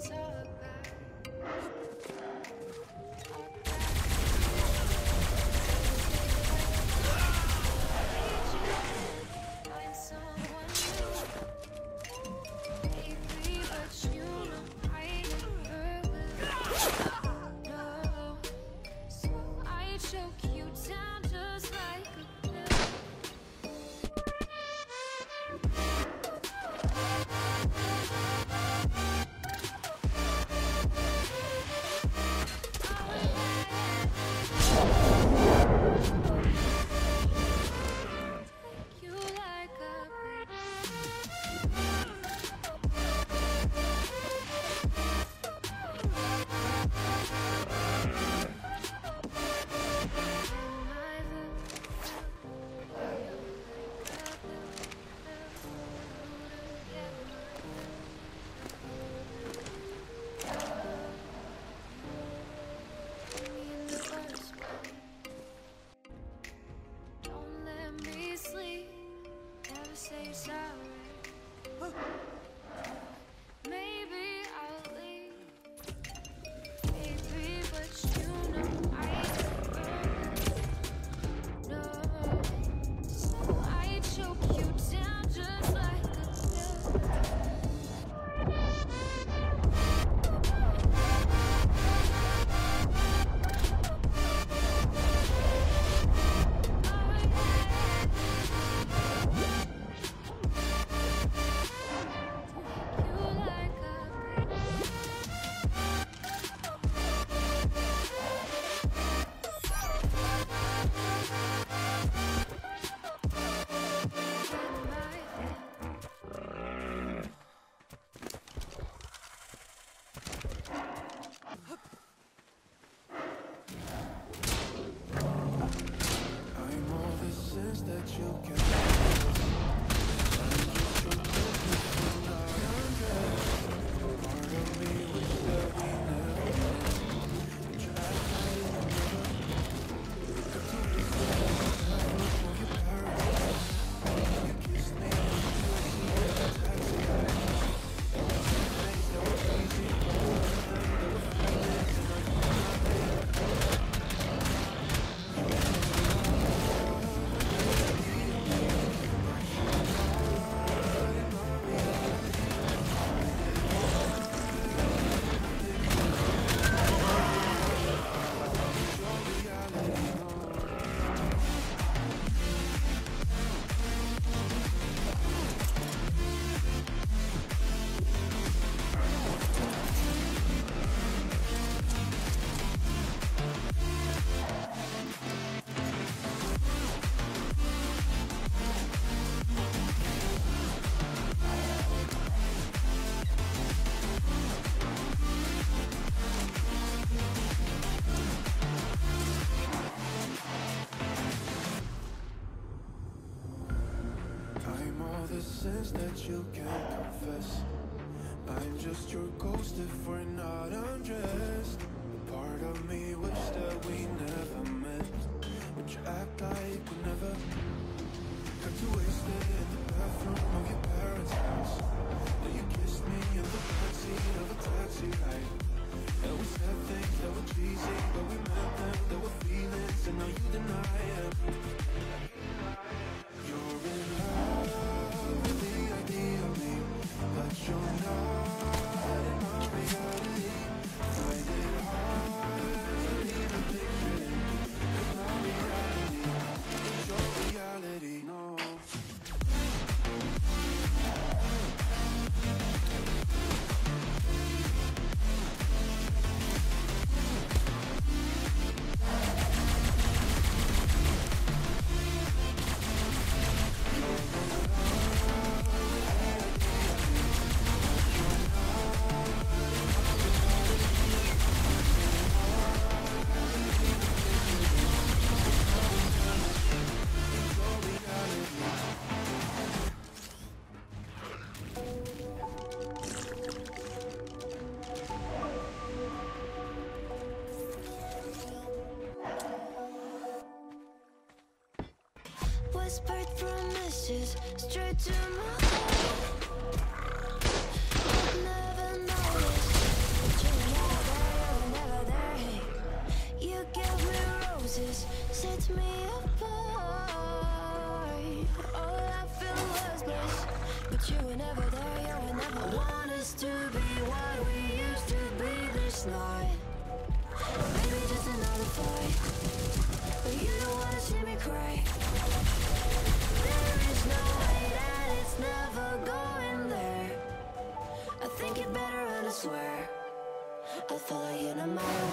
So you can't confess. I'm just your ghost if we're not undressed. A part of me wish that we never straight to my heart. Never noticed you were there, you were never there. You gave me roses, set me apart. All I was bliss, but you were never there, you were never. I want us to be what we used to be this night. Just another fight, but you don't wanna see me cry. never going there. I think you better, and I swear I'll follow you no matter.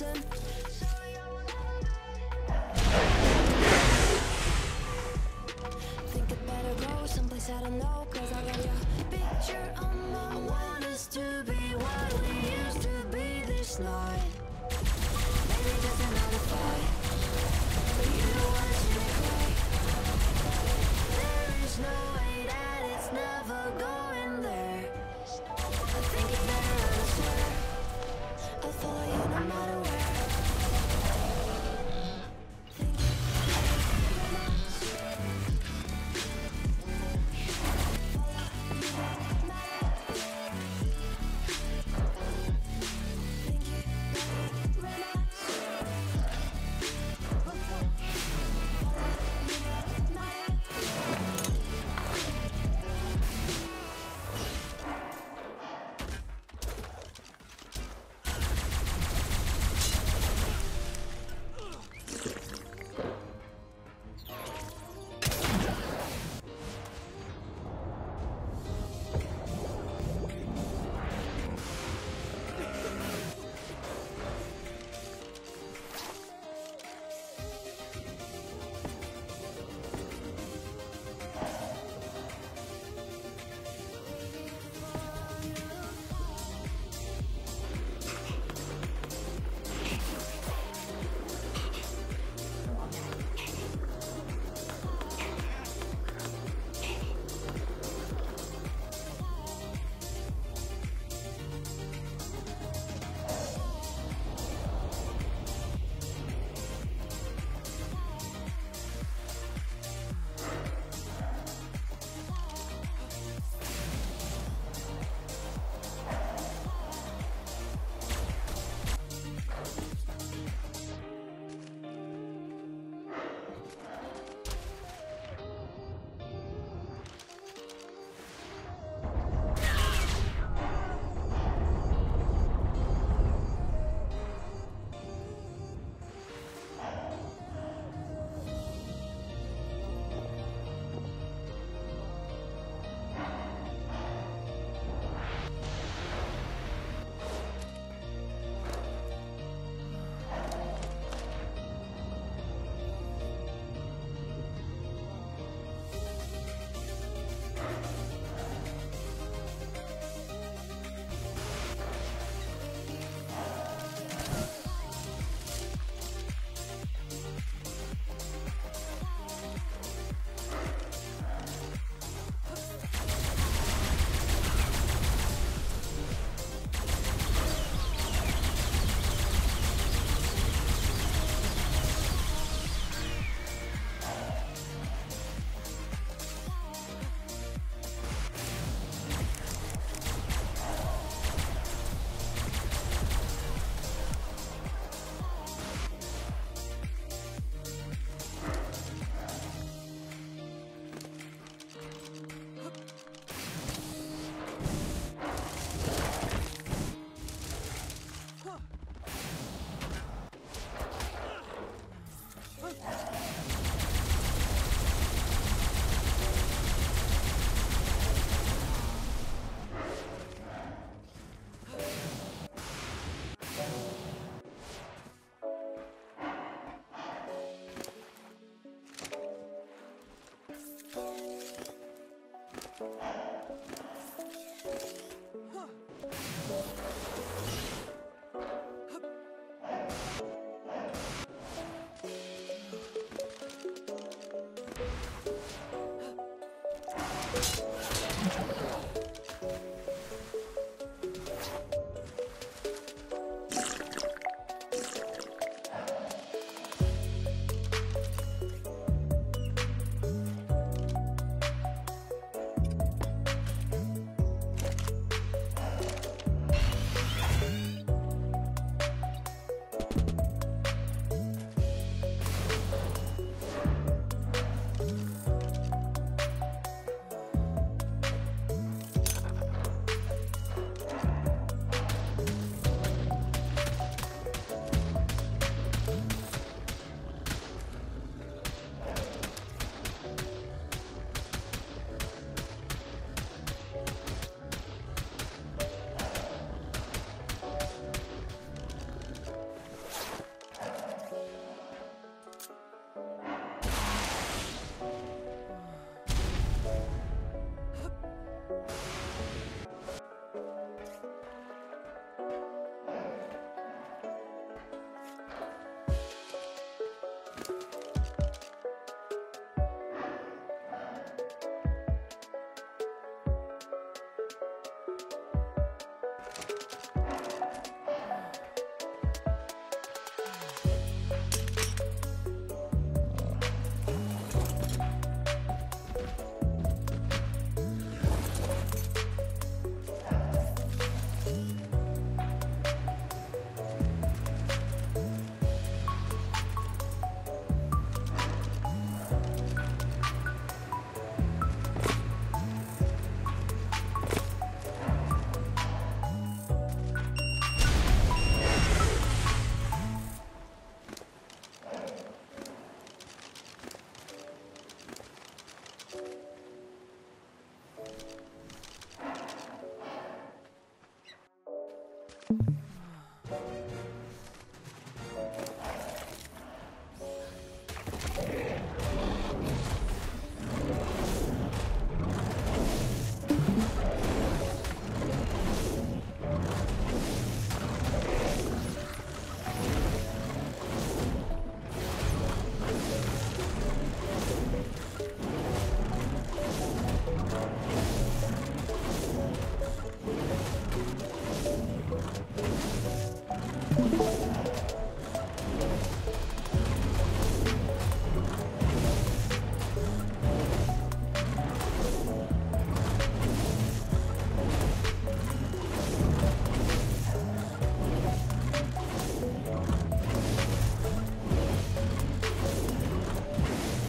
listen. Huh.